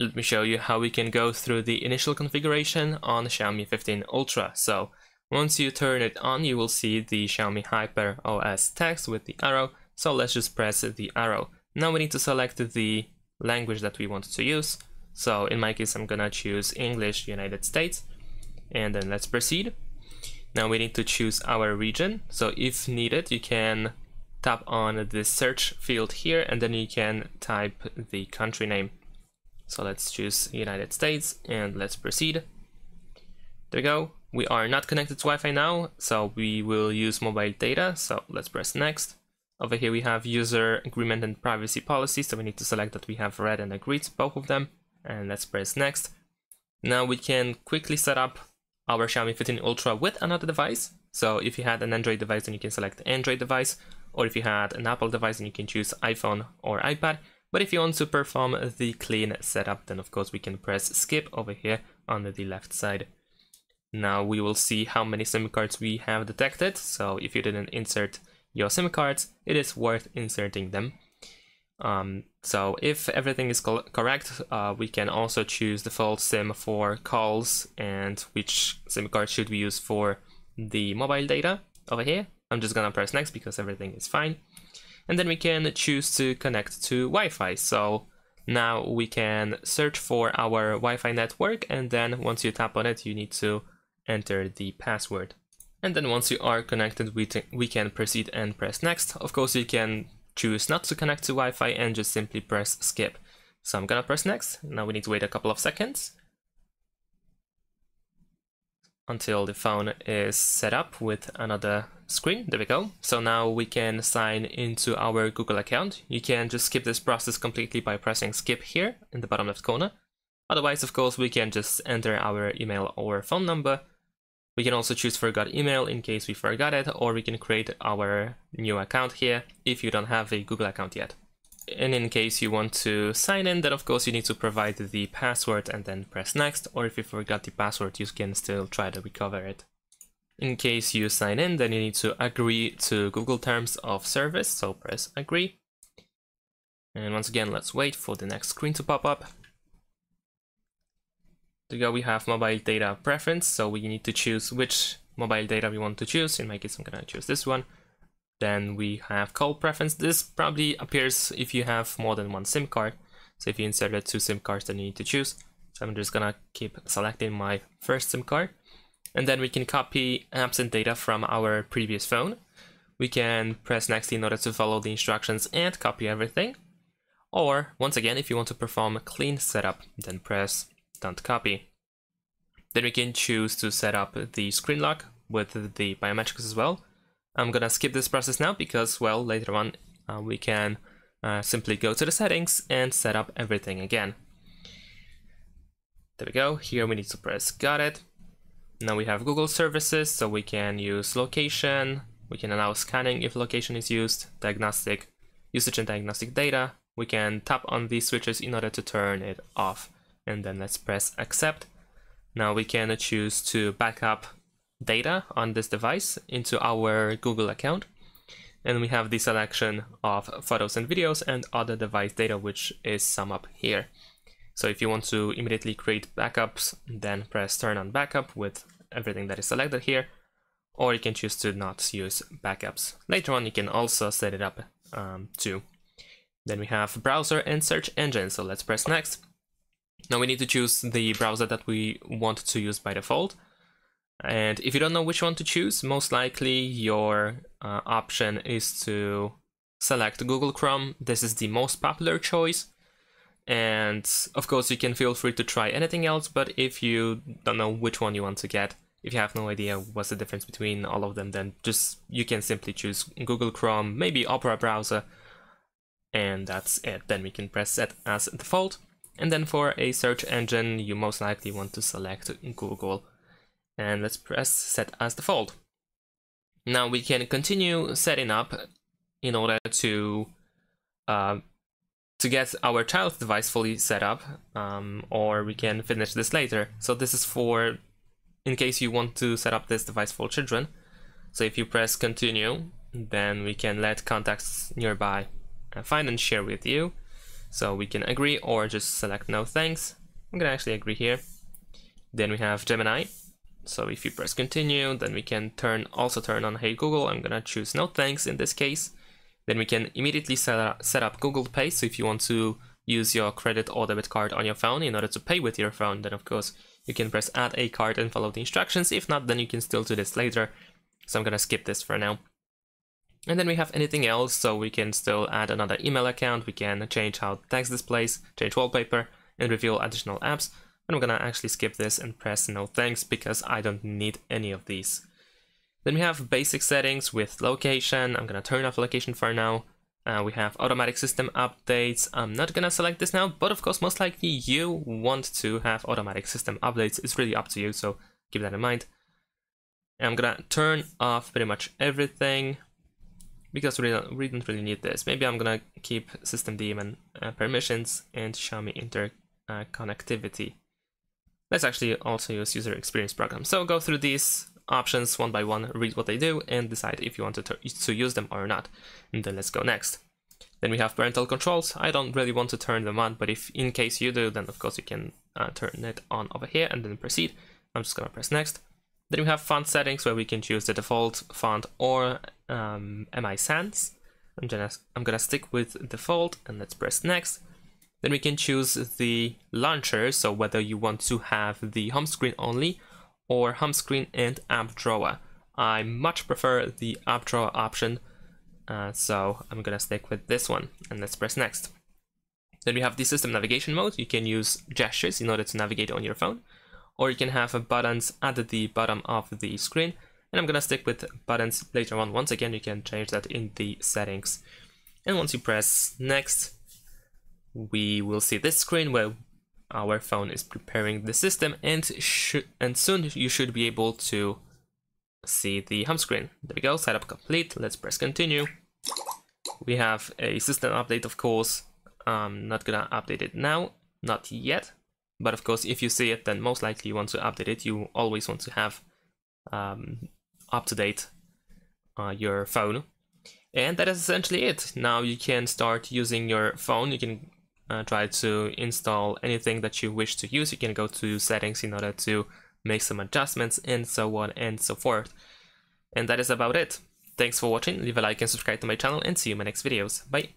let me show you how we can go through the initial configuration on Xiaomi 15 Ultra. So once you turn it on, you will see the Xiaomi Hyper OS text with the arrow. So let's just press the arrow. Now we need to select the language that we want to use. So in my case, I'm gonna choose English United States and then let's proceed. Now we need to choose our region. So if needed, you can tap on the search field here and then you can type the country name. So let's choose United States and let's proceed. There we go. We are not connected to Wi-Fi now, so we will use mobile data. So let's press next. Over here we have user agreement and privacy policy, so we need to select that we have read and agreed both of them. And let's press next. Now we can quickly set up our Xiaomi 15 Ultra with another device. So if you had an Android device, then you can select Android device, or if you had an Apple device, then you can choose iPhone or iPad. But if you want to perform the clean setup, then of course we can press skip over here on the left side. Now we will see how many SIM cards we have detected. So if you didn't insert your SIM cards, it is worth inserting them. Um, so if everything is co correct, uh, we can also choose the default SIM for calls and which SIM card should we use for the mobile data over here. I'm just gonna press next because everything is fine and then we can choose to connect to Wi-Fi. So now we can search for our Wi-Fi network and then once you tap on it you need to enter the password. And then once you are connected we, we can proceed and press next. Of course you can choose not to connect to Wi-Fi and just simply press skip. So I'm gonna press next. Now we need to wait a couple of seconds until the phone is set up with another screen. There we go. So now we can sign into our Google account. You can just skip this process completely by pressing skip here in the bottom left corner. Otherwise, of course, we can just enter our email or phone number. We can also choose forgot email in case we forgot it, or we can create our new account here if you don't have a Google account yet. And in case you want to sign in, then of course you need to provide the password and then press next, or if you forgot the password, you can still try to recover it. In case you sign in, then you need to agree to Google Terms of Service, so press agree. And once again, let's wait for the next screen to pop up. There go, we have mobile data preference, so we need to choose which mobile data we want to choose. In my case, I'm gonna choose this one. Then we have call preference. This probably appears if you have more than one SIM card. So if you inserted two SIM cards, then you need to choose. So I'm just gonna keep selecting my first SIM card. And then we can copy apps and data from our previous phone. We can press next in order to follow the instructions and copy everything. Or, once again, if you want to perform a clean setup, then press don't copy. Then we can choose to set up the screen lock with the biometrics as well. I'm gonna skip this process now because, well, later on uh, we can uh, simply go to the settings and set up everything again. There we go. Here we need to press got it. Now we have Google services, so we can use location. We can allow scanning if location is used, diagnostic, usage and diagnostic data. We can tap on these switches in order to turn it off. And then let's press accept. Now we can choose to backup data on this device into our Google account. And we have the selection of photos and videos and other device data, which is sum up here. So if you want to immediately create backups, then press turn on backup with everything that is selected here, or you can choose to not use backups. Later on, you can also set it up um, too. Then we have browser and search engine. So let's press next. Now we need to choose the browser that we want to use by default. And if you don't know which one to choose, most likely your uh, option is to select Google Chrome. This is the most popular choice. And of course, you can feel free to try anything else, but if you don't know which one you want to get, if you have no idea what's the difference between all of them, then just you can simply choose Google Chrome, maybe Opera browser, and that's it. Then we can press set as default. And then for a search engine, you most likely want to select Google and let's press set as default. Now we can continue setting up in order to uh, to get our child device fully set up, um, or we can finish this later. So this is for in case you want to set up this device for children. So if you press continue, then we can let contacts nearby uh, find and share with you. So we can agree or just select no thanks. I'm gonna actually agree here. Then we have Gemini. So if you press continue, then we can turn also turn on Hey Google. I'm gonna choose no thanks in this case. Then we can immediately set up, set up Google Pay. So if you want to use your credit or debit card on your phone in order to pay with your phone, then of course you can press add a card and follow the instructions. If not, then you can still do this later. So I'm gonna skip this for now. And then we have anything else, so we can still add another email account, we can change how text displays, change wallpaper, and reveal additional apps. I'm gonna actually skip this and press no thanks because I don't need any of these. Then we have basic settings with location. I'm gonna turn off location for now. Uh, we have automatic system updates. I'm not gonna select this now, but of course, most likely you want to have automatic system updates. It's really up to you, so keep that in mind. And I'm gonna turn off pretty much everything because we don't, we don't really need this. Maybe I'm gonna keep system daemon uh, permissions and Xiaomi interconnectivity. Uh, Let's actually also use user experience program. So go through these options one by one, read what they do, and decide if you want to, to use them or not. And then let's go next. Then we have parental controls. I don't really want to turn them on, but if in case you do, then of course you can uh, turn it on over here and then proceed. I'm just gonna press next. Then we have font settings where we can choose the default font or um, MI Sans. I'm gonna, I'm gonna stick with default and let's press next. Then we can choose the launcher, so whether you want to have the home screen only or home screen and app drawer. I much prefer the app drawer option, uh, so I'm gonna stick with this one and let's press next. Then we have the system navigation mode. You can use gestures in order to navigate on your phone or you can have buttons at the bottom of the screen. And I'm gonna stick with buttons later on. Once again, you can change that in the settings. And once you press next, we will see this screen where our phone is preparing the system and and soon you should be able to see the home screen. There we go, setup complete. Let's press continue. We have a system update, of course. I'm not gonna update it now, not yet. But of course, if you see it, then most likely you want to update it. You always want to have um, up to date uh, your phone. And that is essentially it. Now you can start using your phone. You can uh, try to install anything that you wish to use. You can go to settings in order to make some adjustments and so on and so forth. And that is about it. Thanks for watching, leave a like and subscribe to my channel and see you in my next videos. Bye!